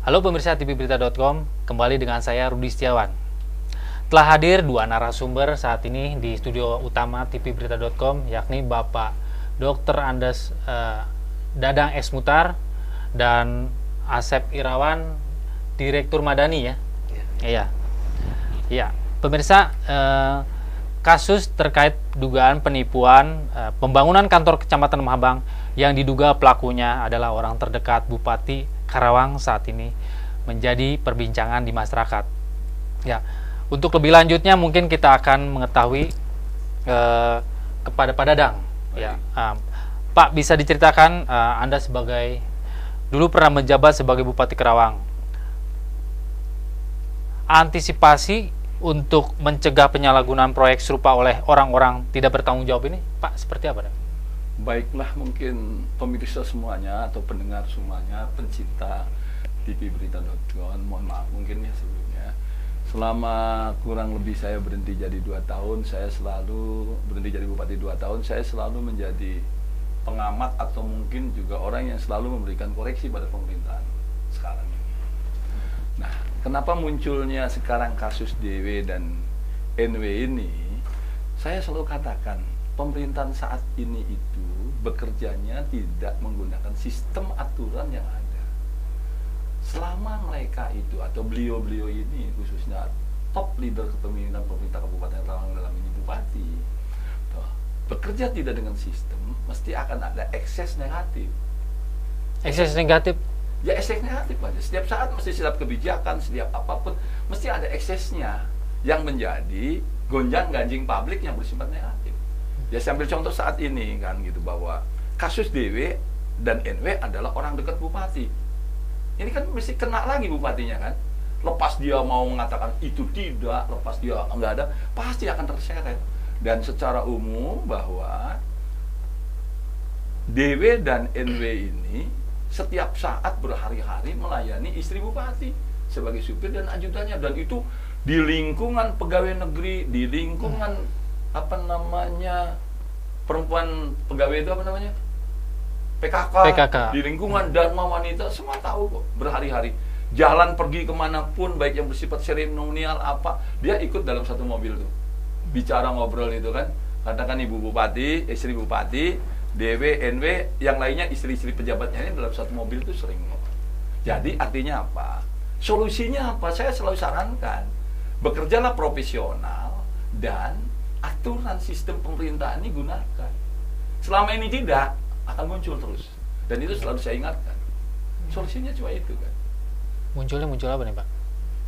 Halo pemirsa tvberita.com, kembali dengan saya Rudi Setiawan. Telah hadir dua narasumber saat ini di studio utama tvberita.com, yakni Bapak Dr. Andes eh, Dadang Esmutar dan Asep Irawan, Direktur Madani ya. Iya. Iya. Pemirsa, eh, kasus terkait dugaan penipuan eh, pembangunan kantor Kecamatan Mahabang yang diduga pelakunya adalah orang terdekat Bupati Karawang saat ini menjadi perbincangan di masyarakat. Ya, untuk lebih lanjutnya mungkin kita akan mengetahui eh, kepada Pak Dadang. Ya, ah, Pak bisa diceritakan eh, Anda sebagai dulu pernah menjabat sebagai Bupati Karawang. Antisipasi untuk mencegah penyalahgunaan proyek serupa oleh orang-orang tidak bertanggung jawab ini, Pak, seperti apa? Dan? Baiklah mungkin pemirsa semuanya atau pendengar semuanya, pencinta tvberita.com, mohon maaf mungkin ya sebelumnya. Selama kurang lebih saya berhenti jadi dua tahun, saya selalu berhenti jadi bupati dua tahun, saya selalu menjadi pengamat atau mungkin juga orang yang selalu memberikan koreksi pada pemerintahan sekarang ini. Nah, kenapa munculnya sekarang kasus DW dan NW ini? Saya selalu katakan pemerintahan saat ini itu bekerjanya tidak menggunakan sistem aturan yang ada. Selama mereka itu atau beliau-beliau ini khususnya top leader kepemimpinan pemerintah Kabupaten Karawang dalam ini bupati toh, bekerja tidak dengan sistem mesti akan ada ekses negatif. Ekses negatif Ya ekses negatif aja. Setiap saat mesti setiap kebijakan, setiap apa pun mesti ada eksesnya yang menjadi gonjang ganjing publik yang bersifat negatif. Ya ambil contoh saat ini kan gitu bahwa kasus DW dan NW adalah orang dekat bupati. Ini kan mesti kena lagi bupatinya kan. Lepas dia mau mengatakan itu tidak, lepas dia enggak ada, pasti akan terseret. Dan secara umum bahwa DW dan NW ini setiap saat berhari-hari melayani istri bupati sebagai supir dan ajudannya dan itu di lingkungan pegawai negeri, di lingkungan apa namanya perempuan pegawai itu apa namanya PKK, PKK. di lingkungan dharma wanita semua tahu kok berhari-hari jalan pergi ke mana pun baik yang bersifat seremonial apa dia ikut dalam satu mobil tuh bicara ngobrol itu kan katakan ibu bupati istri bupati DW, NW, yang lainnya istri-istri pejabatnya ini dalam satu mobil itu sering ngobrol. Jadi artinya apa? Solusinya apa? Saya selalu sarankan bekerjalah profesional dan aturan sistem pemerintahan ini gunakan. Selama ini tidak akan muncul terus dan itu selalu saya ingatkan. Solusinya cuma itu kan. munculnya muncul apa nih, Pak?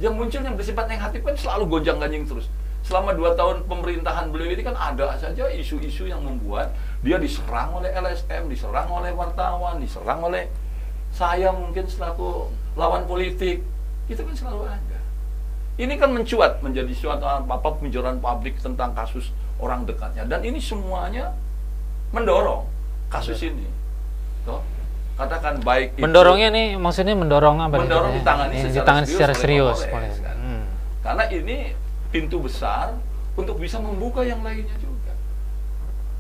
Yang muncul yang bersifat negatif kan selalu gonjang ganjing terus. Selama dua tahun pemerintahan beliau ini kan ada saja isu-isu yang membuat dia diserang oleh LSM, diserang oleh wartawan, diserang oleh saya mungkin selaku lawan politik. Itu kan selalu ada. Ini kan mencuat menjadi suatu apa pembicaraan publik tentang kasus orang dekatnya dan ini semuanya mendorong kasus ini. Toh, katakan baik itu- Mendorongnya nih maksudnya mendorong apa? mendorong ditangani Eh, secara ditangani serius secara oleh serius. Kapolres, kan. Hmm. Karena ini pintu besar untuk bisa membuka yang lainnya juga.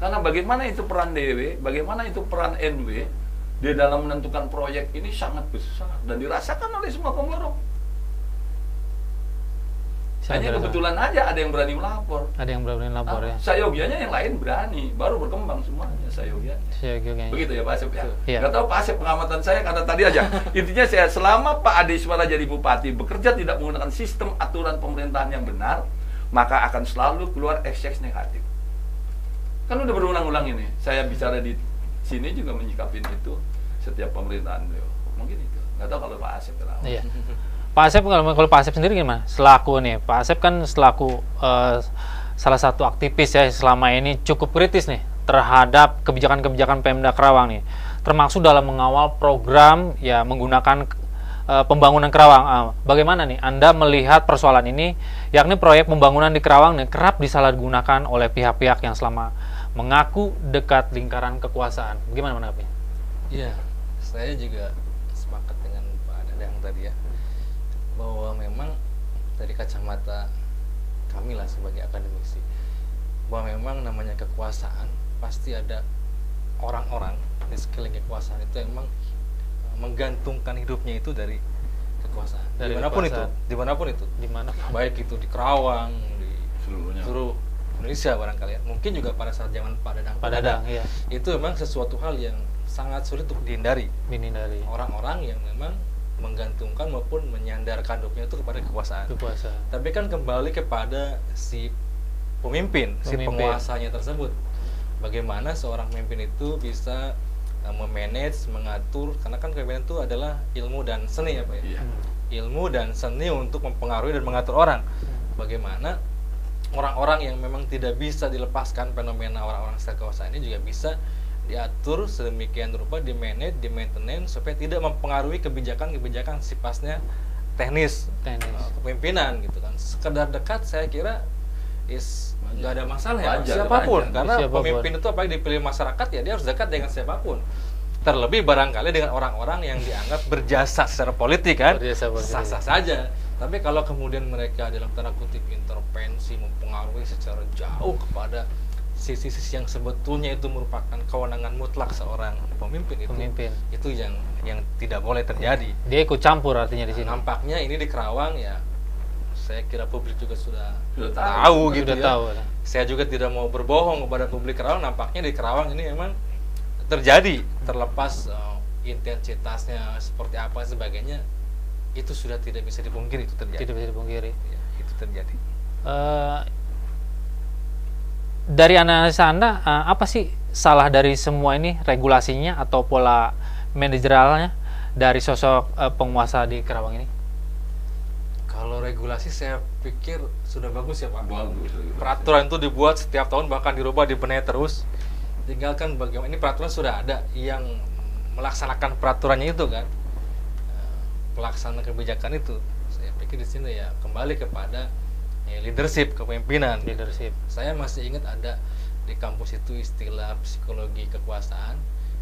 Karena bagaimana itu peran DW, bagaimana itu peran NW di dalam menentukan proyek ini sangat besar dan dirasakan oleh semua pemborong. Saya Hanya kebetulan aja ada yang berani melapor. ada yang berani lapor ya. Ah, Sayogianya yang lain berani, baru berkembang semuanya sayogianya. Saya kira- Begitu ya Pak Asep ya? Iya. Nggak tahu Pak Asep pengamatan saya karena tadi aja. Intinya saya selama Pak Ade Iswara jadi bupati bekerja tidak menggunakan sistem aturan pemerintahan yang benar, maka akan selalu keluar ekses negatif. Kan udah berulang-ulang ini. Saya bicara di sini juga menyikapin itu setiap pemerintahan beliau. Mungkin itu. Nggak tahu kalau Pak Asep kenapa. Iya. Pak Asep kalau kalau Pak Asep sendiri gimana? Selaku nih, Pak Asep kan selaku eh, salah satu aktivis ya selama ini cukup kritis nih terhadap kebijakan-kebijakan Pemda Kerawang nih. Termasuk dalam mengawal program ya menggunakan eh, pembangunan Kerawang. Ah, bagaimana nih Anda melihat persoalan ini yakni proyek pembangunan di Kerawang nih kerap disalahgunakan oleh pihak-pihak yang selama mengaku dekat lingkaran kekuasaan. Bagaimana menanggapinya? Iya, saya juga sepakat dengan Pak Dadang tadi ya bahwa memang dari kacamata kami lah sebagai akademisi bahwa memang namanya kekuasaan pasti ada orang-orang di sekeliling kekuasaan itu emang eh, menggantungkan hidupnya itu dari kekuasaan. Dari di mana pun kekuasaan. itu, di mana pun itu, Di mana? baik itu di Kerawang, di Seluruhnya. seluruh Indonesia barangkali ya. Mungkin juga pada saat zaman Pak Dadang. Pak Dadang, iya. Itu memang sesuatu hal yang sangat sulit untuk dihindari. Ini dari Orang-orang yang memang menggantungkan maupun menyandarkan hidupnya itu kepada kekuasaan. kekuasaan. Tapi kan kembali kepada si pemimpin, si Pemimpin. penguasanya tersebut. Bagaimana seorang pemimpin itu bisa uh, memanage, mengatur, karena kan kepemimpinan itu adalah ilmu dan seni ya Pak ya. Iya. Hmm. Ilmu dan seni untuk mempengaruhi dan mengatur orang. Bagaimana orang-orang yang memang tidak bisa dilepaskan fenomena orang-orang secara kekuasaan ini juga bisa diatur sedemikian rupa, di manage, di maintenance supaya tidak mempengaruhi kebijakan-kebijakan sifatnya teknis Teknis. uh, kepemimpinan gitu kan. Sekedar dekat saya kira is nggak ada masalah ya Wajar, siapa pun wajar. karena Siapa pun. pemimpin itu apalagi dipilih masyarakat ya dia harus dekat dengan siapa pun. Terlebih barangkali dengan orang-orang yang dianggap berjasa secara politik kan. Sah-sah saja. Tapi kalau kemudian mereka dalam tanda kutip intervensi mempengaruhi secara jauh kepada sisi-sisi yang sebetulnya itu merupakan kewenangan mutlak seorang pemimpin itu Pemimpin. itu yang yang tidak boleh terjadi. Dia ikut campur artinya di sini. Nampaknya ini di Kerawang ya saya kira publik juga sudah, Sudah tahu, tahu. gitu Sudah ya. tahu. Saya juga tidak mau berbohong kepada publik Kerawang. Nampaknya di Kerawang ini memang terjadi terlepas eh, intensitasnya seperti apa dan sebagainya itu sudah tidak bisa dipungkiri itu terjadi. Tidak bisa dipungkiri. Ya, itu terjadi. Eh, dari analisa Anda, eh, apa sih salah dari semua ini regulasinya atau pola manajerialnya dari sosok eh, penguasa di Kerawang ini? Kalau regulasi saya pikir sudah bagus ya Pak. Bagus. Peraturan itu dibuat setiap tahun bahkan dirubah dibenahi terus. Tinggalkan bagaimana ini peraturan sudah ada yang melaksanakan peraturannya itu kan. Eh, Pelaksana kebijakan itu. Saya pikir di sini ya kembali kepada ya, leadership kepemimpinan. Leadership. Saya masih ingat ada di kampus itu istilah psikologi kekuasaan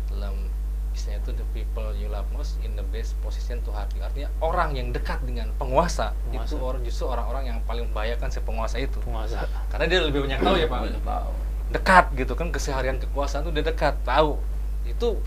dalam istilahnya itu the people you love most in the best position to you. Artinya orang yang dekat dengan penguasa, Penguasa. itu orang justru orang-orang yang paling membahayakan si penguasa itu. Penguasa. Karena dia lebih banyak tahu ya Pak. Dekat gitu kan keseharian kekuasaan itu dia dekat, tahu. Itu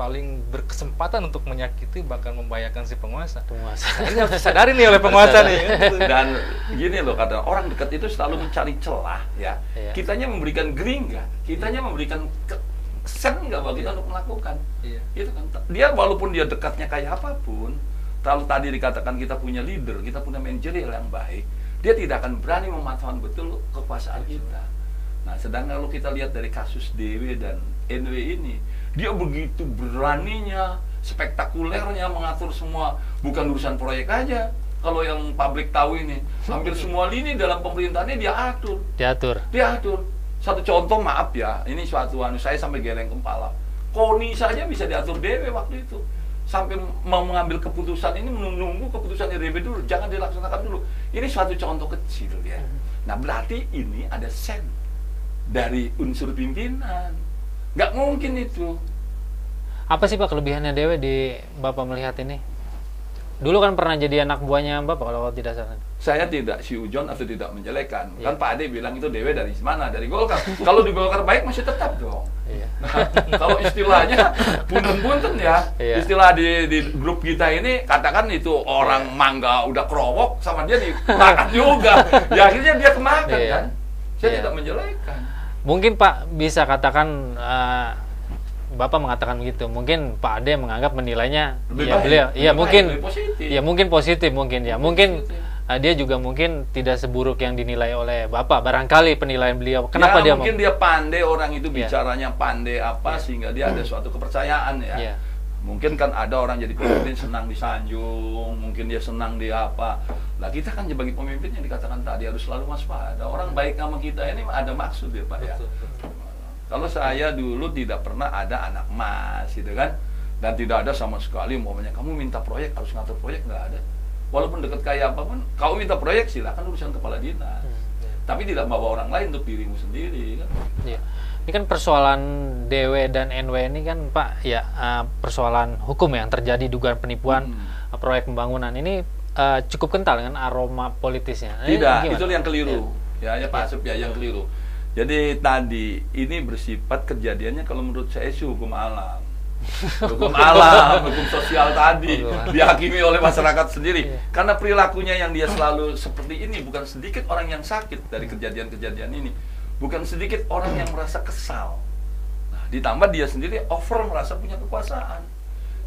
paling berkesempatan untuk menyakiti bahkan membahayakan si penguasa. Penguasa. Nah, ini harus disadari nih oleh penguasa nih. Dan gini loh kata orang dekat itu selalu mencari celah ya. Iya. Kitanya memberikan green nggak? Kitanya memberikan ke- sen nggak bagi kita untuk melakukan. Iya. Itu kan. Dia walaupun dia dekatnya kayak apa pun, kalau tadi dikatakan kita punya leader, kita punya manajerial yang baik, dia tidak akan berani memanfaatkan betul kekuasaan kita. Nah, sedangkan kalau kita lihat dari kasus DW dan NW ini, dia begitu beraninya, spektakulernya mengatur semua, bukan urusan proyek aja. Kalau yang publik tahu ini, hampir semua lini dalam pemerintahannya dia atur Diatur. diatur. Satu contoh maaf ya, ini suatu anu saya sampai geleng kepala. Koni saja bisa diatur DW waktu itu. Sampai mau mengambil keputusan ini menunggu keputusan DW dulu, jangan dilaksanakan dulu. Ini suatu contoh kecil ya. Nah berarti ini ada sen dari unsur pimpinan. Nggak mungkin itu. Apa sih Pak kelebihannya Dewe di Bapak melihat ini? Dulu kan pernah jadi anak buahnya Bapak kalau tidak salah. Saya tidak si Ujon atau tidak menjelekan. Iya. Kan Pak Ade bilang itu DW dari mana? Dari Golkar. Kalau di Golkar baik masih tetap dong. Iya. Nah, kalau istilahnya punten-punten ya, Iya. istilah di, di grup kita ini katakan itu orang mangga udah kerowok sama dia dimakan juga. Ya akhirnya dia kemakan Iya. kan. Saya Iya. tidak menjelekan. Mungkin Pak bisa katakan eh, Bapak mengatakan begitu. Mungkin Pak Ade menganggap menilainya Lebih ya baik, beliau lebih iya baik, mungkin lebih positif. ya mungkin positif mungkin ya. Mungkin positif. eh, dia juga mungkin tidak seburuk yang dinilai oleh Bapak. Barangkali penilaian beliau. Kenapa ya, dia mungkin dia pandai orang itu Iya. bicaranya pandai apa Iya. sehingga dia ada suatu kepercayaan ya. Iya. Mungkin kan ada orang jadi pemimpin senang disanjung, mungkin dia senang dia apa. Lah kita kan sebagai pemimpin yang dikatakan tadi harus selalu waspada. Orang baik sama kita ini ada maksud ya Pak ya. Kalau saya dulu tidak pernah ada anak mas gitu kan. Dan tidak ada sama sekali umpamanya kamu minta proyek harus ngatur proyek nggak ada. Walaupun dekat kayak apa pun, kamu minta proyek silakan urusan kepala dinas. Hmm, iya. Tapi tidak bawa orang lain untuk dirimu sendiri kan. Iya. Ini kan persoalan DW dan NW ini kan Pak ya eh, persoalan hukum yang terjadi dugaan penipuan Hmm. proyek pembangunan ini eh, cukup kental dengan aroma politisnya. Ini Tidak, gimana? itu yang keliru. Ya, ya Pak Asep ya yang keliru. Jadi tadi ini bersifat kejadiannya kalau menurut saya sih hukum alam. hukum alam, hukum sosial tadi dihakimi oleh masyarakat sendiri. Iya. Karena perilakunya yang dia selalu seperti ini bukan sedikit orang yang sakit dari kejadian-kejadian ini. Bukan sedikit orang yang merasa kesal. Nah, ditambah dia sendiri over merasa punya kekuasaan.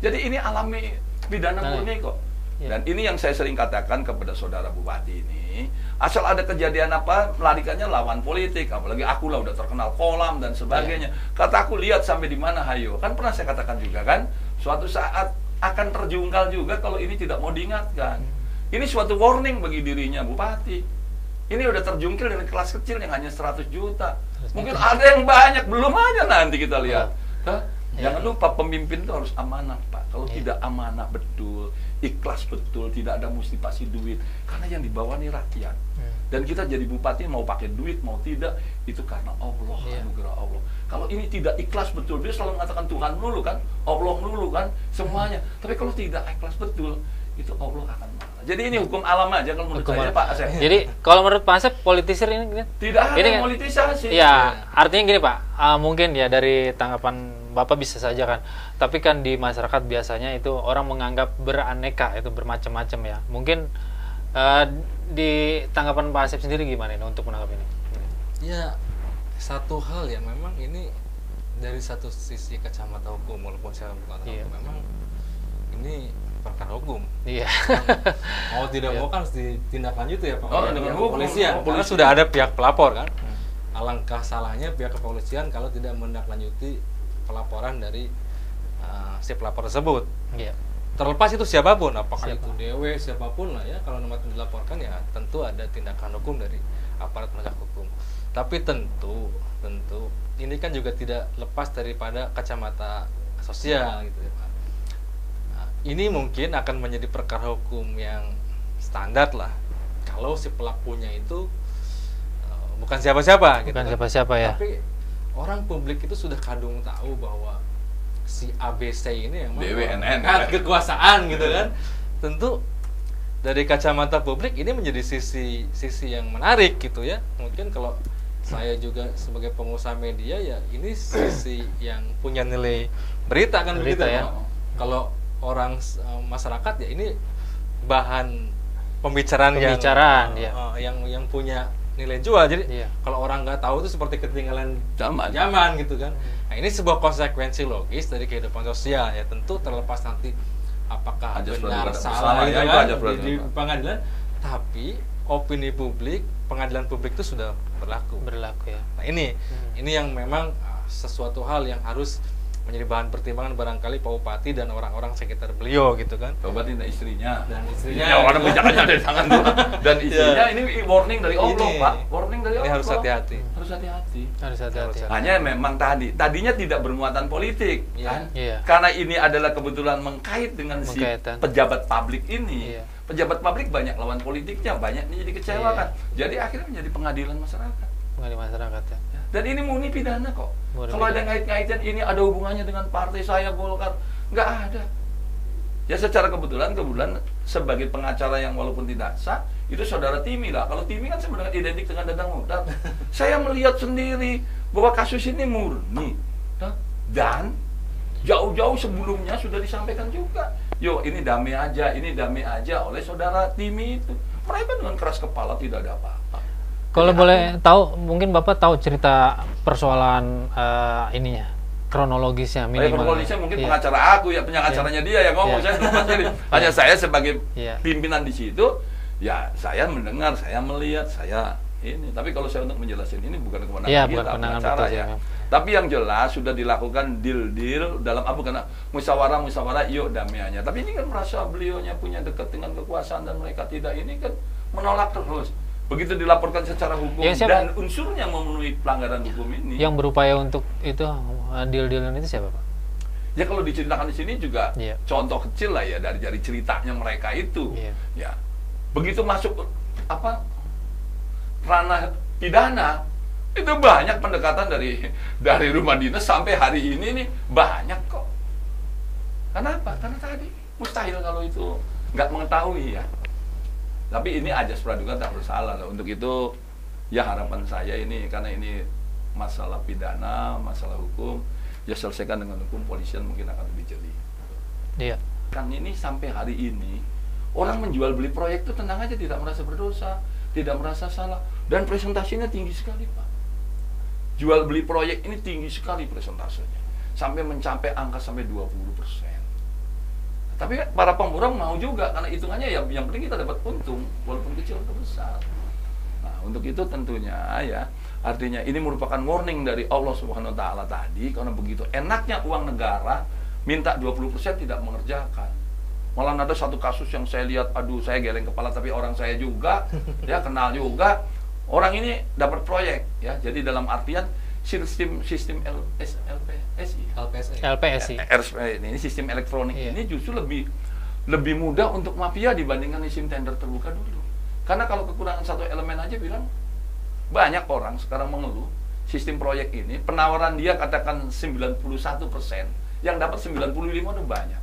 Jadi ini alami pidana Nah, murni kok. iya. Dan ini yang saya sering katakan kepada saudara bupati ini, asal ada kejadian apa, melarikannya lawan politik, apalagi aku lah udah terkenal kolam dan sebagainya. Kata aku lihat sampai di mana hayo. Kan pernah saya katakan juga kan, suatu saat akan terjungkal juga kalau ini tidak mau diingatkan. Ini suatu warning bagi dirinya bupati. Ini udah terjungkil dari kelas kecil yang hanya 100 juta. Mungkin ada yang banyak, belum aja nanti kita lihat. Hah? Iya. Jangan lupa pemimpin itu harus amanah, Pak. Kalau Iya. tidak amanah betul, ikhlas betul, tidak ada mustipasi duit. Karena yang dibawa nih rakyat. Hmm. Dan kita jadi bupati mau pakai duit mau tidak itu karena Allah Iya. anugerah Allah. Kalau ini tidak ikhlas betul, dia selalu mengatakan Tuhan dulu kan, Allah dulu kan, semuanya. Tapi kalau tidak ikhlas betul, itu Allah akan marah. Jadi ini hukum alam aja kalau menurut Hukum saya alam. Pak Asep. Jadi kalau menurut Pak Asep politisir ini gini, tidak ada ini yang kan- politisasi. Ya, artinya gini Pak, ah, mungkin ya dari tanggapan Bapak bisa saja kan. Tapi kan di masyarakat biasanya itu orang menganggap beraneka, itu bermacam-macam ya. Mungkin eh, di tanggapan Pak Asep sendiri gimana ini untuk menanggapi ini? Ya satu hal ya memang ini dari satu sisi kacamata hukum walaupun saya bukan Iya. hukum, memang ini perkara hukum. Iya. Mau tidak Iya. mau kan harus ditindaklanjuti ya Pak. Oh, oleh dengan pihak hukum, kepolisian. Karena sudah ada pihak pelapor kan. Alangkah salahnya pihak kepolisian kalau tidak menindaklanjuti pelaporan dari uh, si pelapor tersebut. Iya. Terlepas itu siapa pun, apakah Siapa? itu DW siapa pun lah ya, kalau nama itu dilaporkan ya tentu ada tindakan hukum dari aparat penegak hukum. Tapi tentu, tentu ini kan juga tidak lepas daripada kacamata sosial gitu ya Pak. Ini mungkin akan menjadi perkara hukum yang standar lah. Kalau si pelakunya itu uh, bukan siapa-siapa gitu Bukan kan. siapa-siapa ya. Tapi orang publik itu sudah kadung tahu bahwa si ABC ini yang BWNN. kekuasaan gitu kan. Tentu dari kacamata publik ini menjadi sisi sisi yang menarik gitu ya. Mungkin kalau saya juga sebagai pengusaha media ya ini sisi yang punya nilai berita kan Berita begitu ya. Kalau orang eh, masyarakat ya ini bahan pembicaraan, Pembicaraan, yang ya. eh, yang yang punya nilai jual. Jadi Iya. kalau orang nggak tahu itu seperti ketinggalan Zaman. zaman gitu kan. Nah ini sebuah konsekuensi logis dari kehidupan sosial ya tentu terlepas nanti apakah Ajas benar salah gitu ya, kan ajas di, di pengadilan, tapi opini publik pengadilan publik itu sudah berlaku. Berlaku ya. Nah ini Hmm. ini yang memang sesuatu hal yang harus menjadi bahan pertimbangan barangkali Pak Bupati dan orang-orang sekitar beliau gitu kan. Coba tidak istrinya. Dan istrinya. Ya, orang bicaranya dari tangan dulu. Dan istrinya Iya. ini warning dari Allah, Ini. Pak. Warning dari Ini Allah. harus hati-hati. Harus hati-hati. Harus hati-hati. Hanya memang tadi, tadinya tidak bermuatan politik, Iya. kan? Iya. Karena ini adalah kebetulan mengkait dengan si pejabat publik ini. Iya. Pejabat publik banyak lawan politiknya, banyak nih jadi kecewa Iya. kan. Jadi akhirnya menjadi pengadilan masyarakat. Mengenai masyarakat ya. Dan ini murni pidana kok. Murni Kalau ada ngait-ngaitan ini ada hubungannya dengan partai saya Golkar, nggak ada. Ya secara kebetulan kebetulan sebagai pengacara yang walaupun tidak sah itu saudara Timi lah. Kalau Timi kan sebenarnya identik dengan Dadang Mukhtar. saya melihat sendiri bahwa kasus ini murni dan jauh-jauh sebelumnya sudah disampaikan juga. Yo ini damai aja, ini damai aja oleh saudara Timi itu. Mereka dengan keras kepala tidak ada apa-apa. Kalau Jadi boleh tahu, mungkin Bapak tahu cerita persoalan eh, ininya, kronologisnya Oh, ya, minimal. kronologisnya mungkin Iya. pengacara aku ya pengacaranya dia yang ngomong Iya. saya sendiri. Hanya saya sebagai Iya. pimpinan di situ ya saya mendengar, saya melihat, saya ini. Tapi kalau saya untuk menjelaskan ini bukan kewenangan Iya, kita, bukan pengacara betul ya. Tapi yang jelas sudah dilakukan deal-deal dalam apa karena musyawarah musyawarah yuk damaiannya. Tapi ini kan merasa beliaunya punya dekat dengan kekuasaan dan mereka tidak ini kan menolak terus. Begitu dilaporkan secara hukum Yang siapa? dan unsurnya memenuhi pelanggaran hukum ini. Yang berupaya untuk itu eh, deal-dealan itu siapa Pak? Ya kalau diceritakan di sini juga Iya. contoh kecil lah ya dari dari ceritanya mereka itu. Iya. Ya. Begitu masuk apa ranah pidana itu banyak pendekatan dari dari rumah dinas sampai hari ini nih banyak kok. Kenapa? Karena tadi mustahil kalau itu nggak mengetahui ya. Tapi ini ajas praduga tak bersalah loh. Untuk itu ya harapan saya ini karena ini masalah pidana, masalah hukum. ya selesaikan dengan hukum polisian mungkin akan lebih jeli Iya. kan ini sampai hari ini orang menjual beli proyek itu tenang aja tidak merasa berdosa tidak merasa salah dan presentasinya tinggi sekali pak jual beli proyek ini tinggi sekali presentasenya sampai mencapai angka sampai 20 persen tapi para pemborong mau juga karena hitungannya ya yang penting kita dapat untung walaupun kecil atau besar. Nah untuk itu tentunya ya artinya ini merupakan warning dari Allah Subhanahu Wa Taala tadi karena begitu enaknya uang negara minta 20% tidak mengerjakan. Malah ada satu kasus yang saya lihat aduh saya geleng kepala tapi orang saya juga ya kenal juga. Orang ini dapat proyek ya jadi dalam artian sistem sistem LS, LPSI LPSI. LPSI. Eh, RSP ini sistem elektronik. Iya. ini justru lebih lebih mudah untuk mafia dibandingkan sistem tender terbuka dulu. Karena kalau kekurangan satu elemen aja bilang banyak orang sekarang mengeluh sistem proyek ini penawaran dia katakan 91 persen yang dapat 95 itu banyak.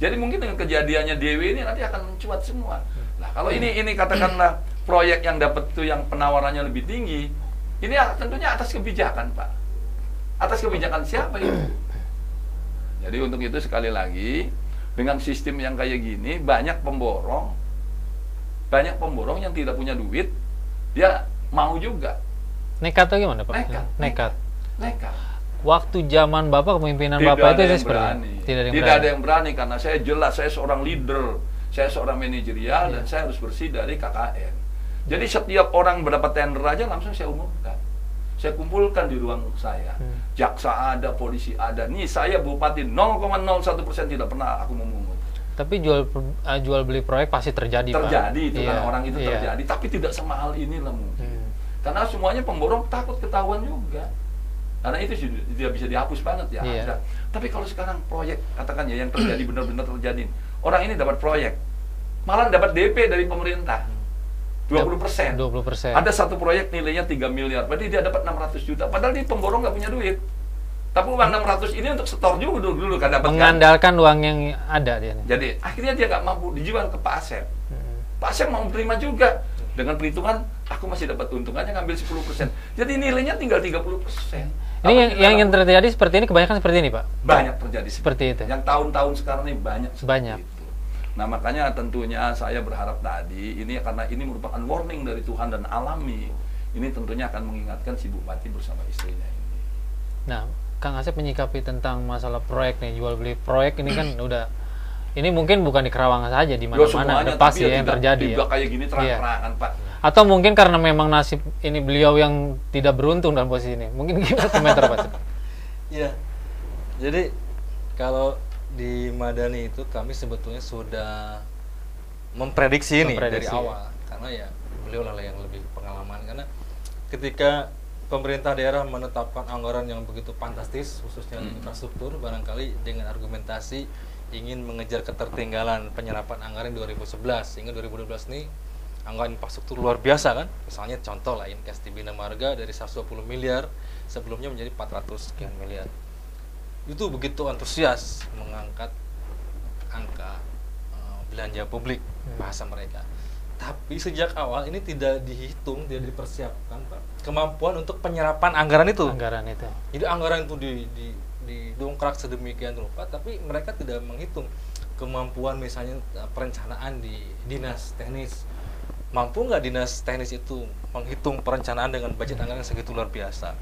Jadi mungkin dengan kejadiannya DW ini nanti akan mencuat semua. Nah kalau ini ini katakanlah proyek yang dapat itu yang penawarannya lebih tinggi ini ya tentunya atas kebijakan pak atas kebijakan siapa itu jadi untuk itu sekali lagi dengan sistem yang kayak gini banyak pemborong banyak pemborong yang tidak punya duit dia mau juga Nekat atau gimana Pak? Nekat. Nekat. nekat Waktu zaman Bapak kepemimpinan tidak Bapak itu seperti berani? Tidak ada yang tidak berani. ada yang berani karena saya jelas saya seorang leader saya seorang manajerial dan saya harus bersih dari KKN jadi setiap orang berdapat tender aja langsung saya umumkan saya kumpulkan di ruang saya Hmm. jaksa ada polisi ada nih saya bupati 0,01 persen tidak pernah aku memungut Tapi jual eh, jual beli proyek pasti terjadi, Pak. terjadi itu Iya, kan orang itu iya. terjadi tapi tidak semahal inilah mungkin Hmm. karena semuanya pemborong takut ketahuan juga karena itu tidak bisa dihapus banget ya Iya. ada. tapi kalau sekarang proyek katakan ya yang terjadi benar-benar terjadi orang ini dapat proyek malah dapat DP dari pemerintah 20 persen 20%. ada satu proyek nilainya 3 miliar berarti dia dapat 600 juta padahal dia pemborong nggak punya duit tapi uang 600 ini untuk setor juga dulu, dulu kan dapat kan? Mengandalkan uang yang ada dia nih. jadi akhirnya dia nggak mampu dijual ke Pak Asep Hmm. Pak Asep mau terima juga dengan perhitungan aku masih dapat untungannya ngambil 10%. Jadi nilainya tinggal 30%. Ini yang, yang yang terjadi seperti ini kebanyakan seperti ini, Pak. banyak terjadi Seperti itu. Yang tahun-tahun sekarang ini banyak seperti Banyak. itu. Nah, makanya tentunya saya berharap tadi ini karena ini merupakan warning dari Tuhan dan alami. Ini tentunya akan mengingatkan si bupati bersama istrinya ini. Nah, Kang Asep menyikapi tentang masalah proyek nih, jual beli proyek ini kan udah ini mungkin bukan di Kerawang saja di Ya, mana-mana ada pasti ya ya yang tidak- terjadi Tidak ya. kayak gini terang-terangan, Pak. Atau mungkin karena memang nasib ini beliau yang tidak beruntung dalam posisi ini. Mungkin gimana komentar Pak? Iya. Jadi kalau di Madani itu kami sebetulnya sudah memprediksi ini dari awal. karena ya beliau lah yang lebih pengalaman. Karena ketika pemerintah daerah menetapkan anggaran yang begitu fantastis khususnya Hmm. infrastruktur barangkali dengan argumentasi ingin mengejar ketertinggalan penyerapan anggaran 2011 sehingga 2012 ini anggaran infrastruktur luar biasa kan? Misalnya contoh lah Inkes di Bina Marga dari 120 miliar sebelumnya menjadi 400 sekian miliar itu begitu antusias mengangkat angka eh, belanja publik Hmm. bahasa mereka tapi sejak awal ini tidak dihitung tidak dipersiapkan pak kemampuan untuk penyerapan anggaran itu Anggaran itu. jadi anggaran itu di, di, didongkrak sedemikian rupa, tapi mereka tidak menghitung kemampuan misalnya eh, perencanaan di dinas teknis. Mampu nggak dinas teknis itu menghitung perencanaan dengan budget anggaran yang segitu luar biasa?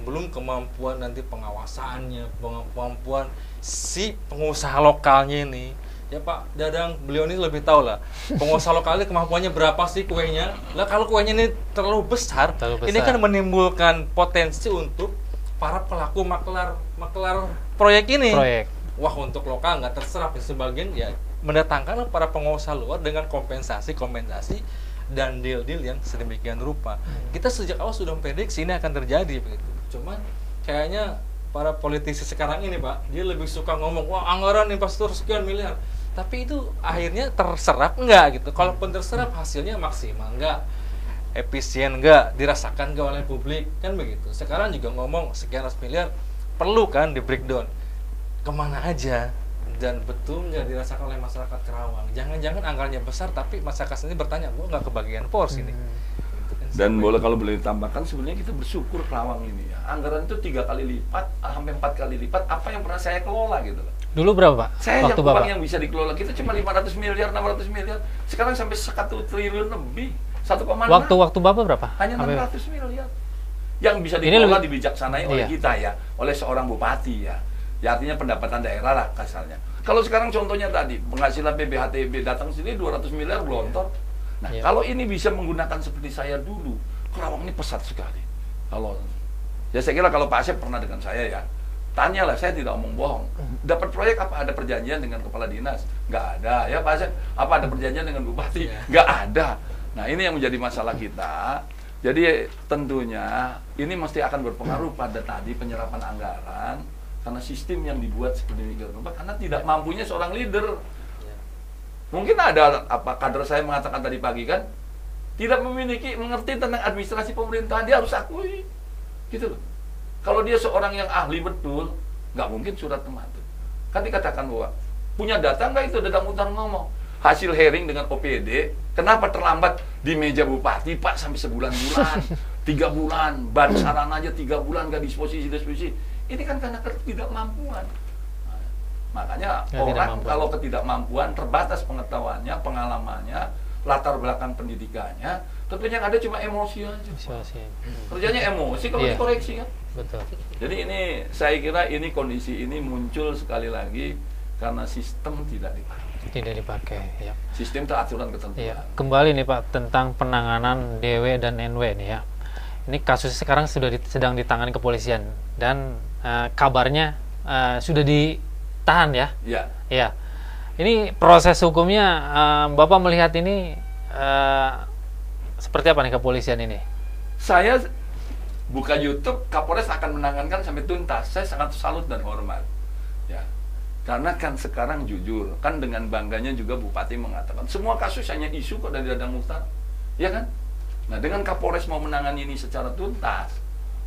Belum kemampuan nanti pengawasannya, kemampuan si pengusaha lokalnya ini. Ya Pak Dadang, beliau ini lebih tahu lah. Pengusaha lokalnya kemampuannya berapa sih kuenya? Lah kalau kuenya ini terlalu besar, Terlalu ini besar. kan menimbulkan potensi untuk para pelaku maklar maklar proyek ini. Proyek. Wah untuk lokal nggak terserap ya sebagian ya mendatangkan para pengusaha luar dengan kompensasi kompensasi dan deal-deal yang sedemikian rupa. Kita sejak awal sudah memprediksi ini akan terjadi begitu. Cuman kayaknya para politisi sekarang ini pak dia lebih suka ngomong wah anggaran infrastruktur sekian miliar. Tapi itu akhirnya terserap enggak gitu? Kalaupun terserap hasilnya maksimal enggak efisien enggak dirasakan enggak oleh publik? Kan begitu. Sekarang juga ngomong sekian ratus miliar perlu kan di breakdown. Ke mana aja? Dan betul nggak dirasakan oleh masyarakat Kerawang. Jangan-jangan anggarannya besar tapi masyarakat sendiri bertanya gua nggak kebagian porsi Hmm. Dan boleh kalau boleh ditambahkan sebenarnya kita bersyukur Kerawang ini ya. Anggaran itu tiga kali lipat, ah, sampai empat kali lipat apa yang pernah saya kelola gitu loh. Dulu berapa Pak? Saya Waktu yang Bapak? yang bisa dikelola kita cuma 500 miliar, 600 miliar. Sekarang sampai 1 triliun lebih. 1,6. Waktu waktu Bapak berapa? hanya Sampai- 600 miliar. Yang bisa dikelola lebih- dibijaksanai oleh Iya. kita ya, oleh seorang bupati ya. Ya artinya pendapatan daerah lah kasarnya. Kalau sekarang contohnya tadi penghasilan PBHTB datang sini 200 miliar gelontor. Nah, Iya. kalau ini bisa menggunakan seperti saya dulu, Kerawang ini pesat sekali. Kalau ya saya kira kalau Pak Asep pernah dengan saya ya, tanyalah saya tidak omong bohong. Dapat proyek apa ada perjanjian dengan kepala dinas? Nggak ada ya Pak Asep. Apa ada perjanjian dengan bupati? Iya. Nggak ada. Nah ini yang menjadi masalah kita. Jadi tentunya ini mesti akan berpengaruh pada tadi penyerapan anggaran karena sistem yang dibuat sedemikian rupa karena tidak mampunya seorang leader. Mungkin ada apa kader saya mengatakan tadi pagi kan tidak memiliki mengerti tentang administrasi pemerintahan dia harus akui gitu loh. Kalau dia seorang yang ahli betul nggak mungkin surat tematut. Kan dikatakan bahwa punya data nggak itu dadang mutar ngomong hasil hearing dengan OPD kenapa terlambat di meja bupati pak sampai sebulan-bulan tiga bulan ban saran aja tiga bulan nggak disposisi disposisi ini kan karena ketidakmampuan Nah, makanya Ya, orang kalau ketidakmampuan terbatas pengetahuannya pengalamannya latar belakang pendidikannya tentunya yang ada cuma emosi aja Situasi. kerjanya emosi kalau Iya. dikoreksi kan Betul. jadi ini saya kira ini kondisi ini muncul sekali lagi karena sistem tidak dipakai Tidak dipakai. Ya. sistem itu aturan ketentuan Iya, kembali nih Pak tentang penanganan DW dan NW nih ya. Ini kasus sekarang sudah di- sedang ditangani kepolisian dan eh, kabarnya eh, sudah ditahan ya. ya Iya. Ini proses hukumnya eh, Bapak melihat ini eh, seperti apa nih kepolisian ini? saya buka YouTube Kapolres akan menangankan sampai tuntas saya sangat salut dan hormat ya karena kan sekarang jujur kan dengan bangganya juga Bupati mengatakan semua kasus hanya isu kok dari Dadang Mukhtar ya kan nah dengan Kapolres mau menangani ini secara tuntas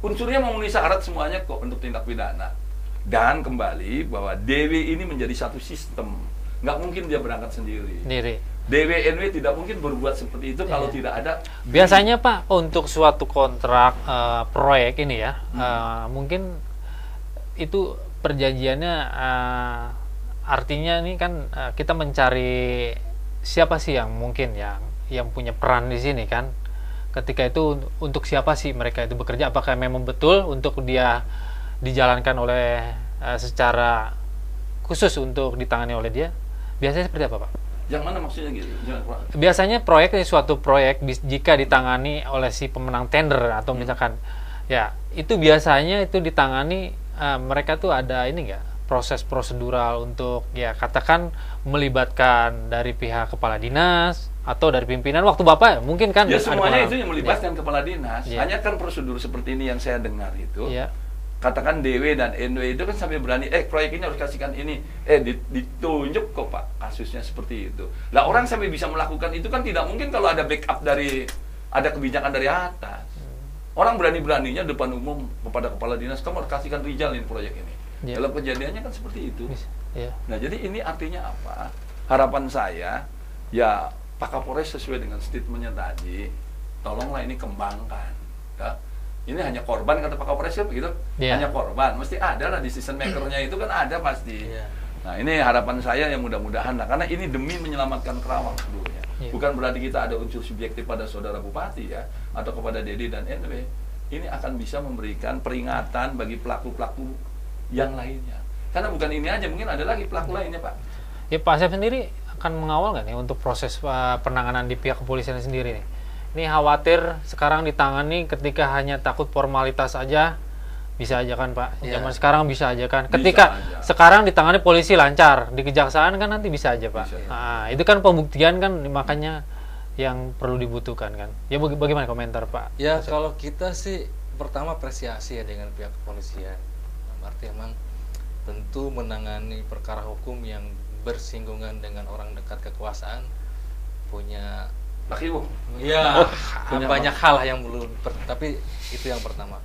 unsurnya memenuhi syarat semuanya kok untuk tindak pidana dan kembali bahwa DW ini menjadi satu sistem nggak mungkin dia berangkat sendiri Sendiri. DWNW tidak mungkin berbuat seperti itu kalau Iya. tidak ada Biasanya Pak untuk suatu kontrak eh, proyek ini ya, Hmm. eh, mungkin itu perjanjiannya eh, artinya ini kan eh, kita mencari siapa sih yang mungkin yang yang punya peran di sini kan. Ketika itu un- untuk siapa sih mereka itu bekerja? Apakah memang betul untuk dia dijalankan oleh eh, secara khusus untuk ditangani oleh dia? Biasanya seperti apa Pak? yang mana maksudnya gitu biasanya proyek ini suatu proyek jika ditangani oleh si pemenang tender atau Hmm. misalkan ya itu biasanya itu ditangani eh, mereka tuh ada ini enggak proses prosedural untuk ya katakan melibatkan dari pihak kepala dinas atau dari pimpinan waktu bapak mungkin kan Ya semuanya itu yang melibatkan kepala dinas. Iya. Hanya kan prosedur seperti ini yang saya dengar itu. ya, Katakan DW dan NW itu kan sampai berani, eh proyek ini harus kasihkan ini. Eh di- ditunjuk kok Pak kasusnya seperti itu. Lah orang sampai bisa melakukan itu kan tidak mungkin kalau ada backup dari ada kebijakan dari atas. Orang berani-beraninya depan umum kepada kepala dinas, kamu harus kasihkan Rijal ini proyek ini. Iya. Dalam kejadiannya kan seperti itu. Ya. Nah, jadi ini artinya apa? Harapan saya, ya Pak Kapolres sesuai dengan statementnya tadi, tolonglah ini kembangkan. Ya. Ini hanya korban kata Pak Kapolres begitu, Iya. hanya korban. Mesti ada lah decision makernya itu kan ada pasti. Iya. Nah ini harapan saya yang mudah-mudahan, nah, karena ini demi menyelamatkan Kerawang seluruhnya. Iya. Bukan berarti kita ada unsur subjektif pada saudara bupati ya, atau kepada Dedi dan NW. Ini akan bisa memberikan peringatan bagi pelaku-pelaku yang lainnya. Karena bukan ini aja, mungkin ada lagi pelaku lainnya Pak. Ya Pak Asep sendiri akan mengawal nggak nih untuk proses uh, penanganan di pihak kepolisian sendiri nih? Ini khawatir sekarang ditangani ketika hanya takut formalitas aja bisa aja kan Pak? Iya. Zaman sekarang bisa aja kan. Bisa Ketika aja. sekarang ditangani polisi lancar, di kejaksaan kan nanti bisa aja Pak. Bisa. Nah, itu kan pembuktian kan makanya yang perlu dibutuhkan kan. Ya baga- bagaimana komentar Pak? Ya kalau kita sih pertama apresiasi ya dengan pihak kepolisian. Arti emang tentu menangani perkara hukum yang bersinggungan dengan orang dekat kekuasaan punya Pak Iwo. ya punya banyak hal yang belum per- tapi itu yang pertama.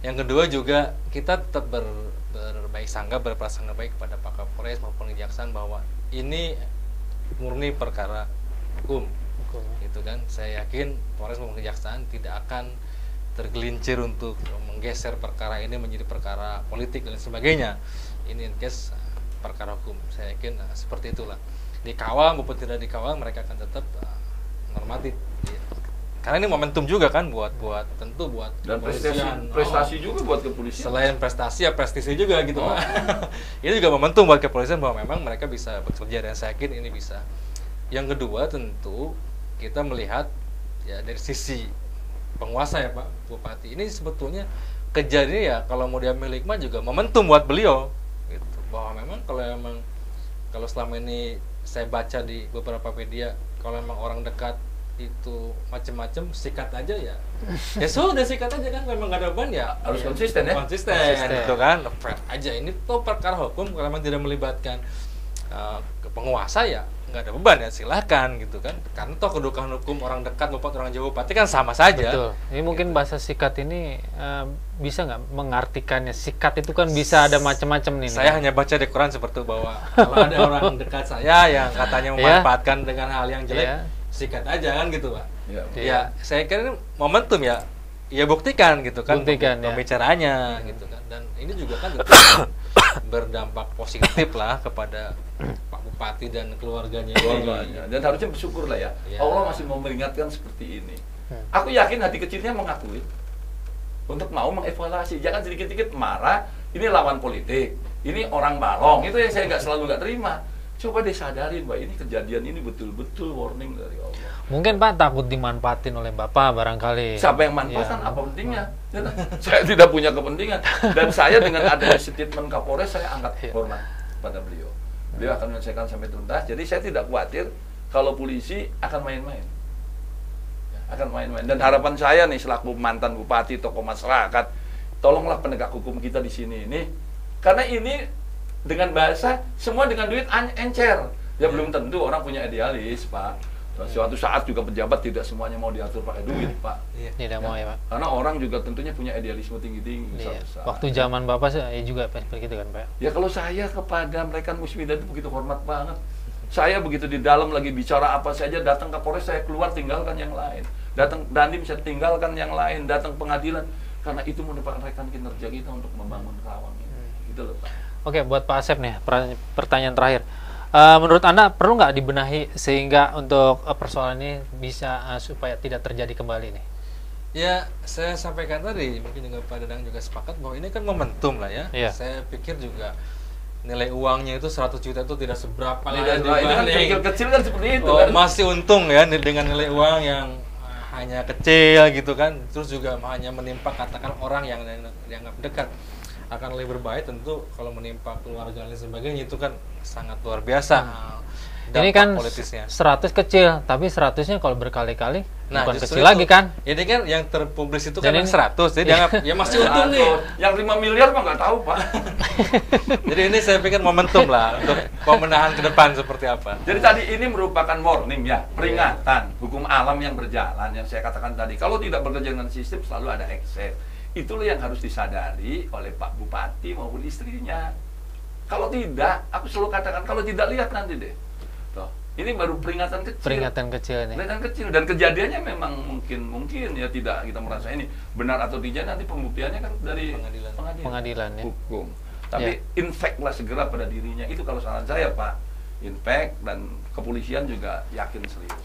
Yang kedua juga kita tetap ber, berbaik sangka berprasangka baik kepada Pak Kapolres maupun kejaksaan bahwa ini murni perkara hukum Hukum. gitu kan saya yakin Polres maupun Kejaksaan tidak akan tergelincir untuk menggeser perkara ini menjadi perkara politik dan sebagainya ini in case perkara hukum saya yakin uh, seperti itulah dikawal maupun tidak dikawal mereka akan tetap uh, normatif Iya. karena ini momentum juga kan buat buat tentu buat Dan prestasi, kepolisian. Oh, prestasi juga buat kepolisian. selain prestasi ya prestisi juga gitu Oh. Pak. ini juga momentum buat kepolisian bahwa memang mereka bisa bekerja dan saya yakin ini bisa yang kedua tentu kita melihat ya dari sisi penguasa ya Pak Bupati ini sebetulnya kejadian ya kalau mau diambil hikmah juga momentum buat beliau gitu bahwa memang kalau emang kalau selama ini saya baca di beberapa media kalau memang orang dekat itu macem-macem sikat aja ya ya sudah sikat aja kan memang gak ada beban ya Harus ya, konsisten ya? konsisten, Konsisten. gitu kan fair aja ini tuh perkara hukum kalau memang tidak melibatkan uh, ke penguasa ya nggak ada beban ya silahkan gitu kan karena toh kedudukan hukum orang dekat maupun orang jauh bupati kan sama saja Betul. Ini mungkin bahasa sikat ini eh, bisa nggak mengartikannya? Sikat itu kan bisa ada macam-macam nih. saya hanya baca di Quran seperti itu bahwa kalau ada orang dekat saya yang katanya Iya. memanfaatkan dengan hal yang jelek Iya. sikat aja kan gitu pak Ya. Iya. ya saya kira ini momentum ya ya buktikan gitu kan Buktikan, ya. pembicaranya gitu kan dan ini juga kan berdampak positif lah kepada Pak Bupati dan keluarganya keluarganya. Dan harusnya bersyukur lah ya. Iya. Allah masih mau memperingatkan seperti ini. Hmm. aku yakin hati kecilnya mengakui untuk mau mengevaluasi. Jangan sedikit-sedikit marah ini lawan politik ini orang balong. Itu yang saya nggak selalu nggak terima coba deh sadarin bahwa ini kejadian ini betul-betul warning dari Allah. Mungkin Pak takut dimanfaatin oleh Bapak barangkali. siapa yang manfaatkan Iya. apa pentingnya? Ya kan? saya tidak punya kepentingan. Dan saya dengan adanya statement Kapolres saya angkat Iya. hormat pada beliau. Beliau akan menyelesaikan sampai tuntas. Jadi saya tidak khawatir kalau polisi akan main-main. Ya, akan main-main. Dan harapan saya nih selaku mantan bupati tokoh masyarakat tolonglah penegak hukum kita di sini ini. Karena ini dengan bahasa semua dengan duit encer ya belum tentu orang punya idealis pak suatu saat juga pejabat tidak semuanya mau diatur pakai duit pak Iya. Tidak mau ya Pak. karena orang juga tentunya punya idealisme tinggi-tinggi Iya. besar-besar. Waktu zaman Bapak sih ya juga seperti itu kan Pak. Ya kalau saya kepada mereka musbidah itu begitu hormat banget. Saya begitu di dalam lagi bicara apa saja datang ke Polres saya keluar tinggalkan yang lain. Datang Dandim saya tinggalkan yang lain, datang pengadilan karena itu merupakan rekan kinerja kita untuk membangun Rawang ini. Gitu loh, Pak. Oke, buat Pak Asep nih, per- pertanyaan terakhir. Eh, menurut Anda perlu nggak dibenahi sehingga untuk eh, persoalan ini bisa eh, supaya tidak terjadi kembali nih? Ya, saya sampaikan tadi, mungkin juga Pak Dadang juga sepakat bahwa ini kan momentum lah ya. Iya. Saya pikir juga nilai uangnya itu 100 juta itu tidak seberapa lah Tidak, ini kan kerikil kecil kan seperti itu Oh, kan. masih untung ya dengan nilai uang yang uh, hanya kecil gitu kan. Terus juga hanya menimpa katakan orang yang yang dianggap dekat akan lebih berbahaya tentu kalau menimpa keluarga dan lain sebagainya itu kan sangat luar biasa. Hmm. Ini kan politisnya. 100 kecil, tapi 100-nya kalau berkali-kali Nah, bukan kecil itu. lagi kan? Ini kan yang terpublis itu kan yang ini- 100, jadi dianggap ya masih untung nih. Yang 5 miliar mah nggak tahu, Pak. Jadi ini saya pikir momentum lah untuk pemenahan ke depan seperti apa. Jadi tadi ini merupakan warning ya, peringatan hukum alam yang berjalan yang saya katakan tadi. Kalau tidak bekerja dengan sistem selalu ada excess. Itulah yang harus disadari oleh Pak Bupati maupun istrinya. Kalau tidak, aku selalu katakan kalau tidak lihat nanti deh. Tuh, ini baru peringatan kecil. Peringatan kecil ini. Peringatan kecil dan kejadiannya memang mungkin mungkin ya tidak kita merasa ini benar atau tidak nanti pembuktiannya kan dari Pengadilan. Pengadilan ya. hukum. Tapi infect lah segera pada dirinya. Itu kalau saran saya Pak. Infect dan kepolisian juga yakin serius.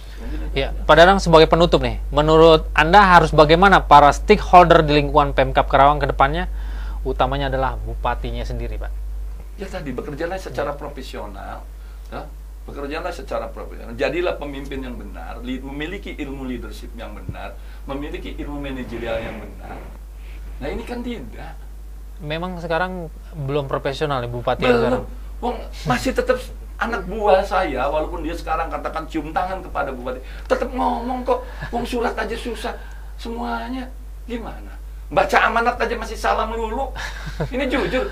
Ya. Pak Dadang sebagai penutup nih, menurut Anda harus bagaimana para stakeholder di lingkungan Pemkap Karawang ke depannya? Utamanya adalah bupatinya sendiri, Pak. Ya tadi bekerjalah secara profesional, ya. bekerjalah secara profesional. Jadilah pemimpin yang benar, li- memiliki ilmu leadership yang benar, memiliki ilmu manajerial yang benar. Nah ini kan tidak. Memang sekarang belum profesional ya bupati sekarang. Belum. Wong masih tetap anak buah saya, walaupun dia sekarang katakan cium tangan kepada bupati, tetap ngomong kok. Wong surat aja susah, semuanya gimana? Baca amanat aja masih salah melulu. Ini jujur.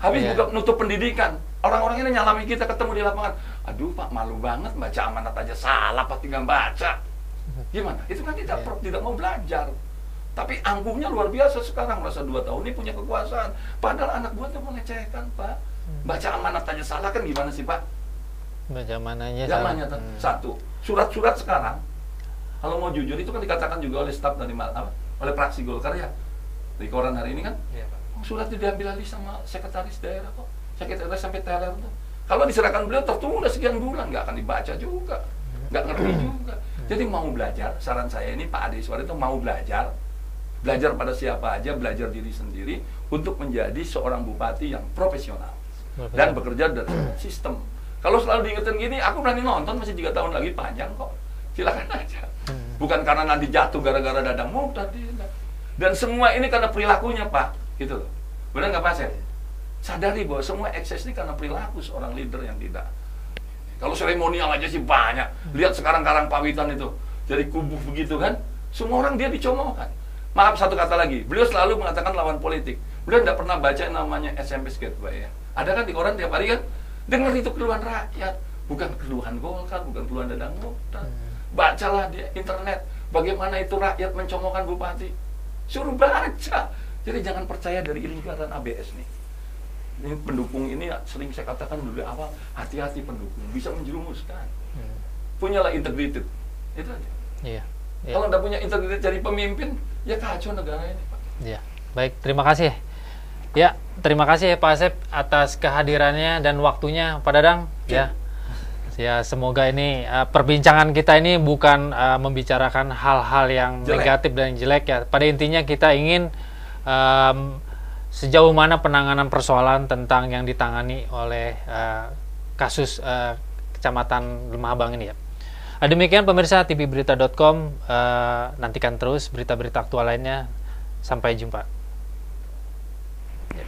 Habis Iya. juga nutup pendidikan. Orang-orang ini nyalami kita ketemu di lapangan. Aduh Pak, malu banget baca amanat aja salah, Pak tinggal baca. Gimana? Itu kan tidak pro- tidak mau belajar. Tapi angkuhnya luar biasa sekarang merasa dua tahun ini punya kekuasaan. Padahal anak buahnya melecehkan Pak. Baca amanat aja salah kan gimana sih Pak? Zamannya Zamannya. Hmm. satu. Surat-surat sekarang Kalau mau jujur itu kan dikatakan juga oleh staf dari mal- apa? oleh praksi Golkar ya. Di koran hari ini kan Iya, Pak. surat itu diambil alih sama sekretaris daerah kok. Sekretaris sampai teler tuh. Kalau diserahkan beliau tertunda sekian bulan nggak akan dibaca juga, nggak ngerti juga. Jadi mau belajar, saran saya ini Pak Ade Suara itu mau belajar, belajar pada siapa aja, belajar diri sendiri untuk menjadi seorang bupati yang profesional dan bekerja dari sistem. Kalau selalu diingetin gini, aku berani nonton masih tiga tahun lagi panjang kok. Silakan aja. Bukan karena nanti jatuh gara-gara dadang mau tadi. Dan semua ini karena perilakunya Pak, gitu loh. Benar nggak Pak Seth? Sadari bahwa semua ekses ini karena perilaku seorang leader yang tidak. Kalau seremonial aja sih banyak. Lihat sekarang Karang Pawitan itu jadi kubu begitu kan. Semua orang dia dicomookan. Maaf satu kata lagi, beliau selalu mengatakan lawan politik. Beliau tidak pernah baca yang namanya SMP Gateway ya. Ada kan di koran tiap hari kan? Dengar itu keluhan rakyat, bukan keluhan Golkar, bukan keluhan Dadang Mokhtar. Bacalah di internet bagaimana itu rakyat mencomookan bupati. Suruh baca. Jadi jangan percaya dari lingkaran ABS nih. Ini pendukung ini sering saya katakan dari awal hati-hati pendukung bisa menjerumuskan. Hmm. Punyalah integrated. Itu aja. Iya. Iya. Kalau nggak punya integrated jadi pemimpin, ya kacau negara ini, Pak. Iya. Baik, terima kasih. Ya, terima kasih ya Pak Asep atas kehadirannya dan waktunya Pak Dadang. Ya. Ya, semoga ini uh, perbincangan kita ini bukan uh, membicarakan hal-hal yang Jelek. negatif dan jelek ya. Pada intinya kita ingin um, sejauh mana penanganan persoalan tentang yang ditangani oleh uh, kasus uh, Kecamatan Lemah Abang ini ya. Nah, demikian pemirsa tvberita.com uh, nantikan terus berita-berita aktual lainnya. Sampai jumpa. Yep.